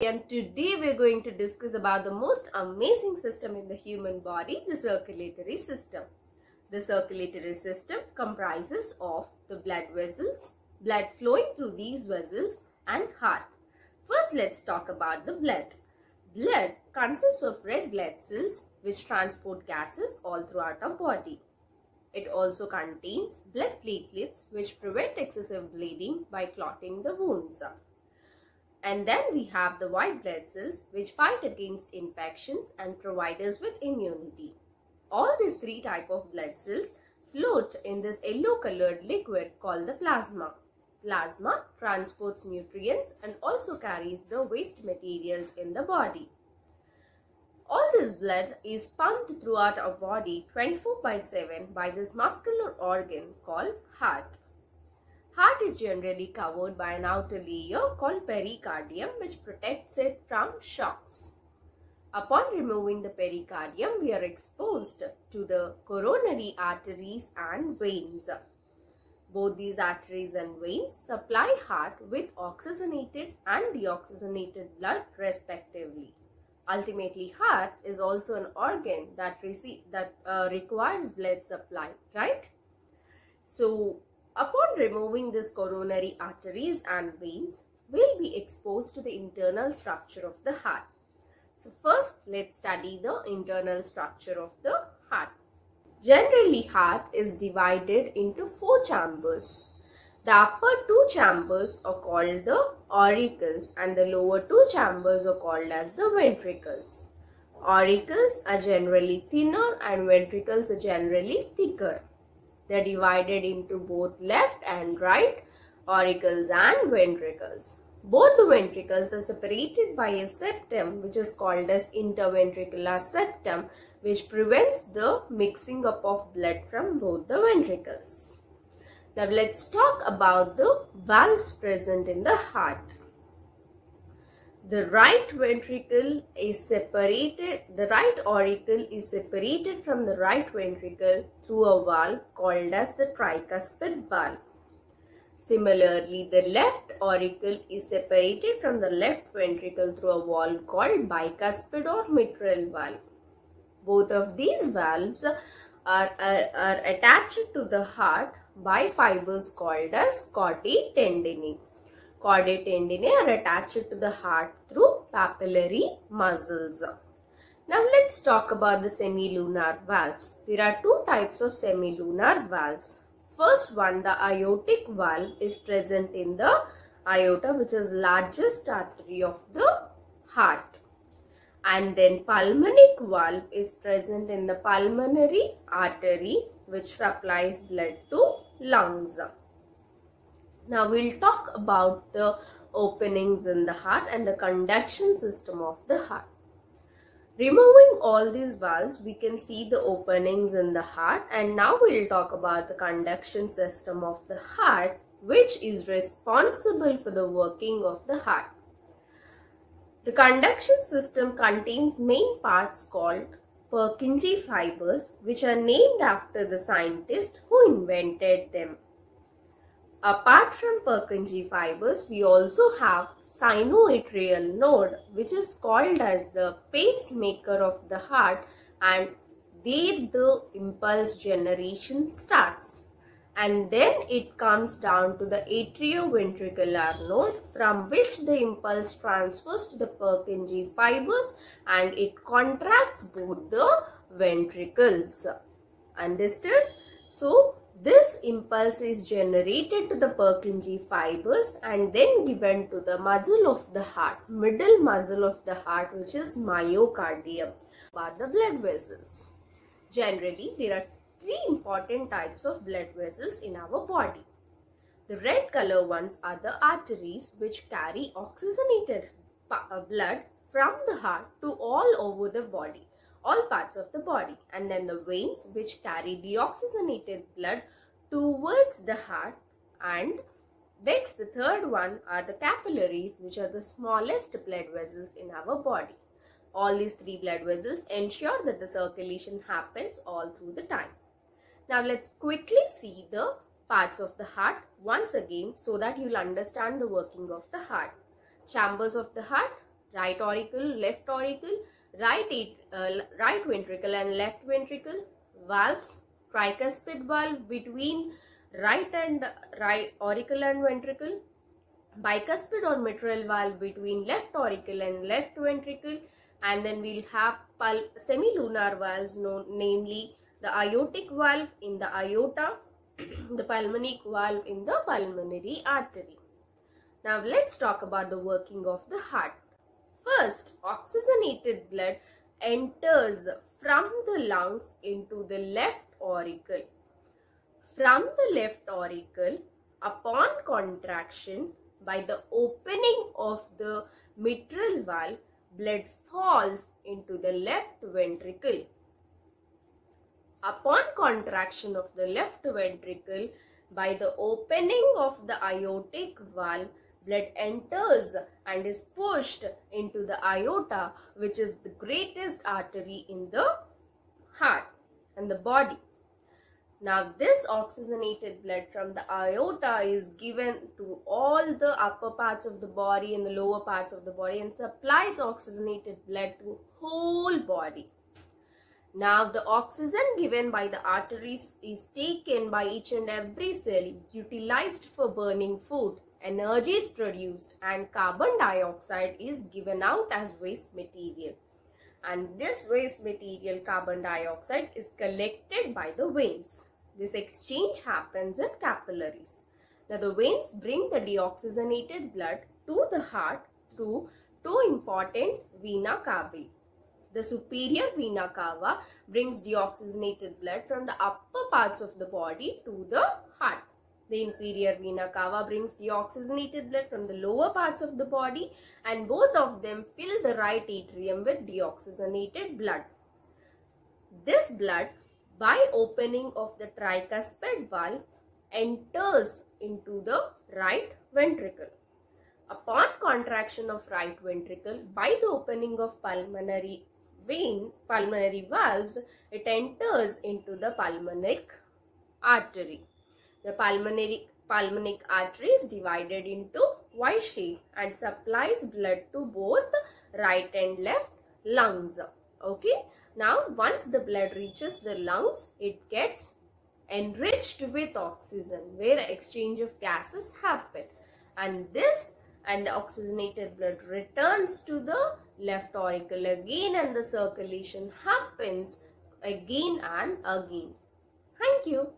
and today we're going to discuss about the most amazing system in the human body, the circulatory system. The circulatory system comprises of the blood vessels, blood flowing through these vessels and heart. First let's talk about the blood. Blood consists of red blood cells which transport gases all throughout our body. It also contains blood platelets which prevent excessive bleeding by clotting the wounds. And then we have the white blood cells which fight against infections and provide us with immunity. All these three type of blood cells float in this yellow colored liquid called the plasma. Plasma transports nutrients and also carries the waste materials in the body. All this blood is pumped throughout our body 24 by 7 by this muscular organ called heart. Heart is generally covered by an outer layer called pericardium which protects it from shocks. Upon removing the pericardium, we are exposed to the coronary arteries and veins. Both these arteries and veins supply heart with oxygenated and deoxygenated blood respectively. Ultimately, heart is also an organ that receive, that uh, requires blood supply, right? So, upon removing this coronary arteries and veins, we'll be exposed to the internal structure of the heart. So, first let's study the internal structure of the heart. Generally, heart is divided into four chambers. The upper two chambers are called the auricles and the lower two chambers are called as the ventricles. Auricles are generally thinner and ventricles are generally thicker. They are divided into both left and right auricles and ventricles. Both the ventricles are separated by a septum which is called as interventricular septum which prevents the mixing up of blood from both the ventricles. Now let's talk about the valves present in the heart. The right ventricle is separated, the right auricle is separated from the right ventricle through a valve called as the tricuspid valve. Similarly, the left auricle is separated from the left ventricle through a valve called bicuspid or mitral valve. Both of these valves are, are, are attached to the heart by fibers called as chordae tendineae. Chordae tendineae are attached to the heart through papillary muscles. Now let's talk about the semilunar valves. There are two types of semilunar valves. First one, the aortic valve is present in the aorta which is largest artery of the heart. And then pulmonic valve is present in the pulmonary artery which supplies blood to lungs. Now we'll talk about the openings in the heart and the conduction system of the heart. Removing all these valves, we can see the openings in the heart and now we'll talk about the conduction system of the heart which is responsible for the working of the heart. The conduction system contains main parts called Purkinje fibers which are named after the scientist who invented them. Apart from Purkinje fibers, we also have sinoatrial node which is called as the pacemaker of the heart and there the impulse generation starts and then it comes down to the atrioventricular node from which the impulse transfers to the Purkinje fibers and it contracts both the ventricles. Understood? So, this impulse is generated to the Purkinje fibers and then given to the muscle of the heart, middle muscle of the heart which is myocardium, by the blood vessels. Generally, there are three important types of blood vessels in our body. The red color ones are the arteries which carry oxygenated blood from the heart to all over the body, all parts of the body. And then the veins which carry deoxygenated blood towards the heart and next the third one are the capillaries which are the smallest blood vessels in our body. All these three blood vessels ensure that the circulation happens all through the time. Now let's quickly see the parts of the heart once again so that you'll understand the working of the heart. Chambers of the heart, right auricle, left auricle, right, uh, right ventricle and left ventricle, valves, tricuspid valve between right and right auricle and ventricle, bicuspid or mitral valve between left auricle and left ventricle, and then we'll have semilunar valves known namely the aortic valve in the aorta, the pulmonic valve in the pulmonary artery. Now let's talk about the working of the heart. First, oxygenated blood enters from the lungs into the left auricle. From the left auricle, upon contraction by the opening of the mitral valve, blood falls into the left ventricle. Upon contraction of the left ventricle by the opening of the aortic valve, blood enters and is pushed into the aorta which is the greatest artery in the heart and the body. Now this oxygenated blood from the aorta is given to all the upper parts of the body and the lower parts of the body and supplies oxygenated blood to whole body. Now the oxygen given by the arteries is taken by each and every cell utilized for burning food. Energy is produced and carbon dioxide is given out as waste material. And this waste material carbon dioxide is collected by the veins. This exchange happens in capillaries. Now the veins bring the deoxygenated blood to the heart through two important vena cavae. The superior vena cava brings deoxygenated blood from the upper parts of the body to the heart. The inferior vena cava brings the oxygenated blood from the lower parts of the body and both of them fill the right atrium with deoxygenated blood. This blood by opening of the tricuspid valve enters into the right ventricle. Upon contraction of right ventricle by the opening of pulmonary veins, pulmonary valves, it enters into the pulmonic artery. The pulmonary pulmonic artery is divided into Y shape and supplies blood to both right and left lungs. Okay. Now, once the blood reaches the lungs, it gets enriched with oxygen where exchange of gases happen. And this and the oxygenated blood returns to the left auricle again and the circulation happens again and again. Thank you.